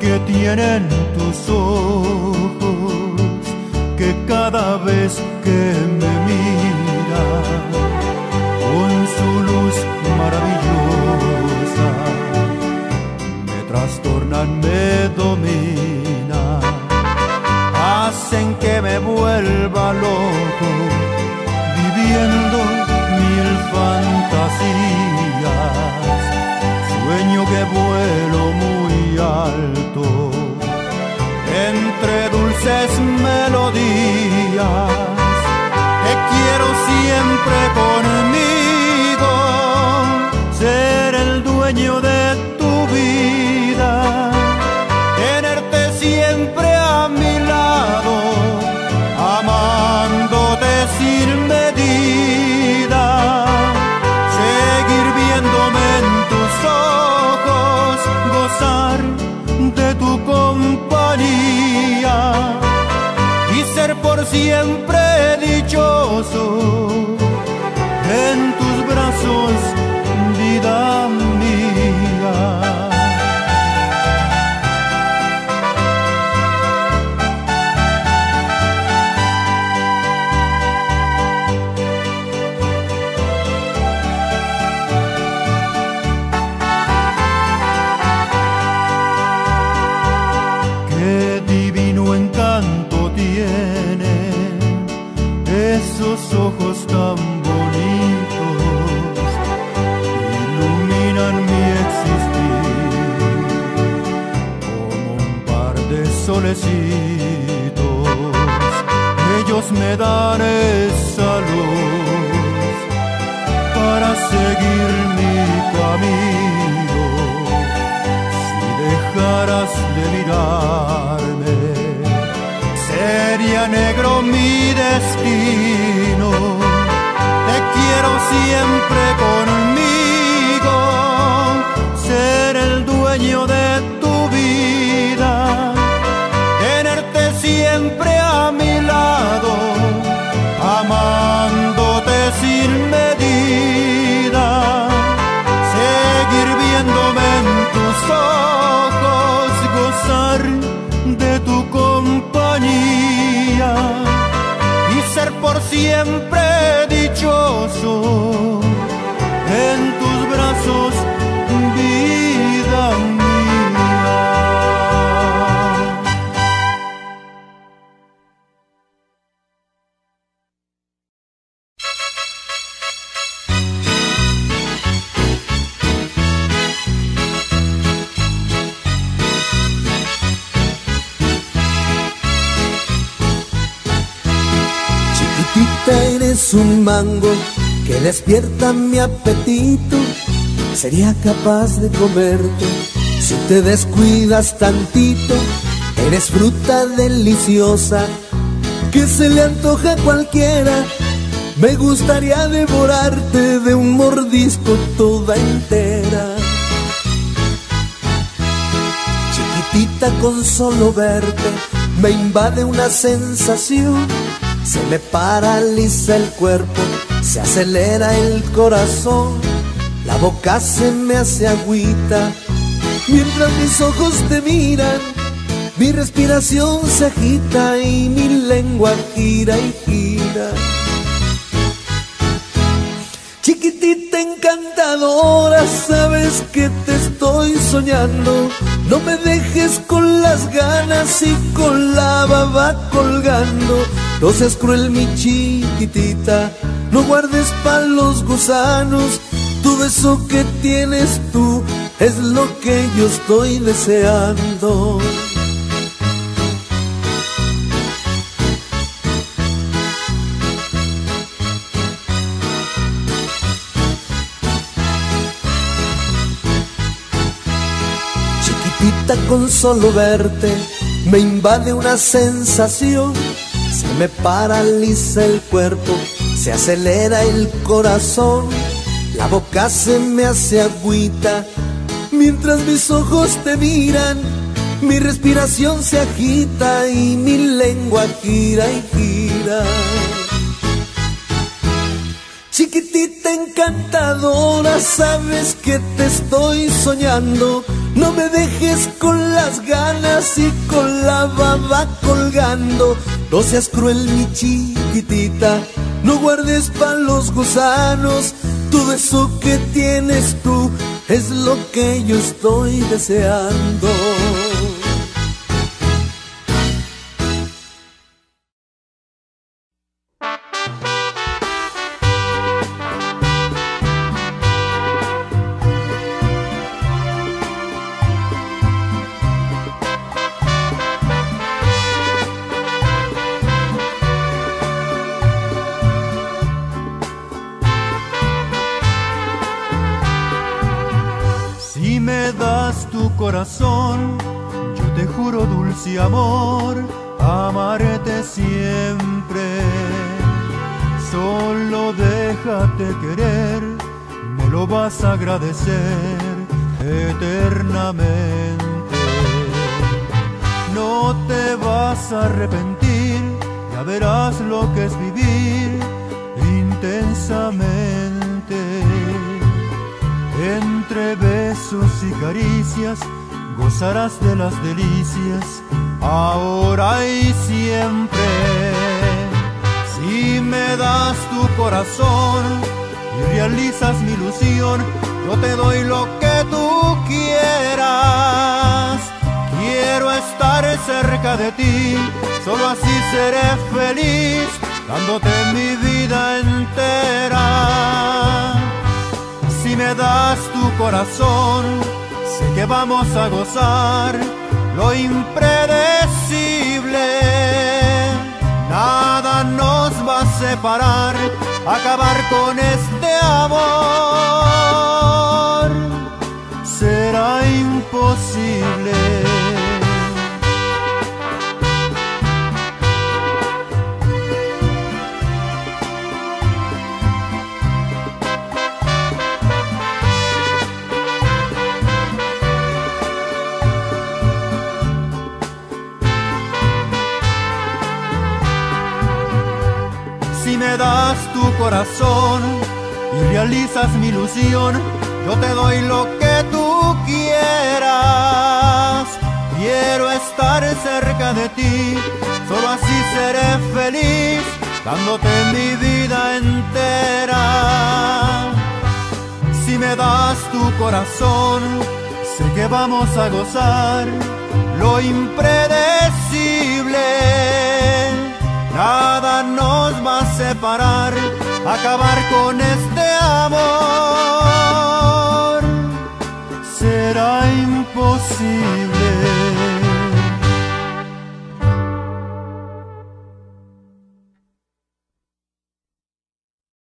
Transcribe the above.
que tienen tus ojos, que cada vez que me miran con su luz maravillosa, me trastornan, me dominan, hacen que me vuelva loco, viviendo mil fantasías, sueño que vuelo tu compañía y ser por siempre dichoso ojos tan bonitos, iluminan mi existir como un par de solecitos. Ellos me dan esa luz para seguir mi camino si dejaras de mirarme, sería negro mi destino. Te quiero siempre conmigo, ser el dueño de siempre dichoso Eres un mango que despierta mi apetito. Sería capaz de comerte si te descuidas tantito. Eres fruta deliciosa que se le antoja a cualquiera. Me gustaría devorarte de un mordisco toda entera. Chiquitita con solo verte me invade una sensación. Se me paraliza el cuerpo, se acelera el corazón, la boca se me hace agüita. Mientras mis ojos te miran, mi respiración se agita y mi lengua gira y gira. Chiquitita encantadora, sabes que te estoy soñando. No me dejes con las ganas y con la baba colgando. No seas cruel, mi chiquitita. No guardes pa' los gusanos. Todo eso que tienes tú es lo que yo estoy deseando. Chiquitita con solo verte me invade una sensación, me paraliza el cuerpo, se acelera el corazón, la boca se me hace agüita, mientras mis ojos te miran, mi respiración se agita y mi lengua gira y gira. Chiquitita encantadora, sabes que te estoy soñando. No me dejes con las ganas y con la baba colgando. No seas cruel, mi chiquitita. No guardes pa' los gusanos. Todo eso que tienes tú es lo que yo estoy deseando. Juro dulce amor, amarte siempre. Solo déjate querer, me lo vas a agradecer eternamente. No te vas a arrepentir, ya verás lo que es vivir intensamente. Entre besos y caricias gozarás de las delicias ahora y siempre. Si me das tu corazón y realizas mi ilusión, yo te doy lo que tú quieras. Quiero estar cerca de ti, solo así seré feliz, dándote mi vida entera. Si me das tu corazón, sé que vamos a gozar lo impredecible. Nada nos va a separar, acabar con este amor será imposible. Das tu corazón y realizas mi ilusión, yo te doy lo que tú quieras. Quiero estar cerca de ti, solo así seré feliz, dándote mi vida entera. Si me das tu corazón, sé que vamos a gozar lo impredecible Nada nos va a separar, acabar con